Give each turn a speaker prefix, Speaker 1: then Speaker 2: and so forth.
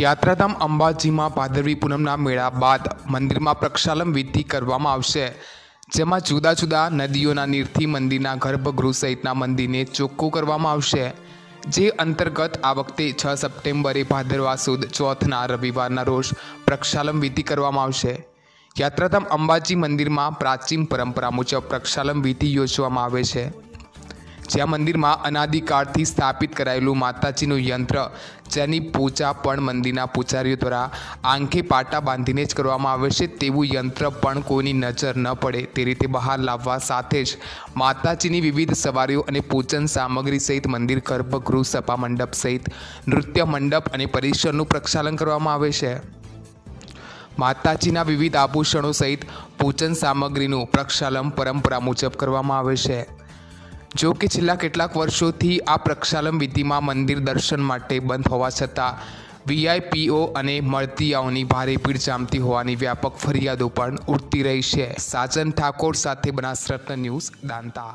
Speaker 1: યાત્રાધામ અંબાજીમાં ભાદરવી પૂનમના મેળા બાદ મંદિરમાં પ્રક્ષાલન વિધિ કરવામાં આવશે, જેમાં જુદા જુદા નદીઓના નીરથી મંદિરના ગર્ભગૃહ સહિતના મંદિરને ચોખ્ખું કરવામાં આવશે, જે અંતર્ગત આ વખતે છ સપ્ટેમ્બરે ભાદરવા સુદ ચોથના રવિવારના રોજ પ્રક્ષાલન વિધિ કરવામાં આવશે. યાત્રાધામ અંબાજી મંદિરમાં પ્રાચીન પરંપરા મુજબ પ્રક્ષાલન વિધિ યોજવામાં આવે છે. જ્યાં મંદિરમાં અનાદિકાળથી સ્થાપિત કરાયેલું માતાજીનું યંત્ર, જેની પૂજા પણ મંદિરના પૂજારીઓ દ્વારા આંખે પાટા બાંધીને જ કરવામાં આવે છે. તેવું યંત્ર પણ કોઈની નજર ન પડે. તે રીતે બહાર લાવવા સાથે જ માતાજીની વિવિધ સવારીઓ અને પૂજન સામગ્રી સહિત મંદિર ગર્ભગૃહ સભા મંડપ સહિત નૃત્ય મંડપ અને પરિસરનું પ્રક્ષાલન કરવામાં આવે છે. માતાજીના વિવિધ આભૂષણો સહિત પૂજન સામગ્રીનું પ્રક્ષાલન પરંપરા મુજબ કરવામાં આવે છે. જો કે છેલ્લા કેટલાક વર્ષોથી આ પ્રક્ષાલન વિધિમાં મંદિર દર્શન માટે બંધ હોવા છતાં, વીઆઈપીઓ અને મળતીયાઓની ભારે ભીડ જામતી હોવાની વ્યાપક ફરિયાદો પણ ઉઠતી રહી છે. સાજન ઠાકોર સાથે બનાસરત્ન ન્યૂઝ દાંતા.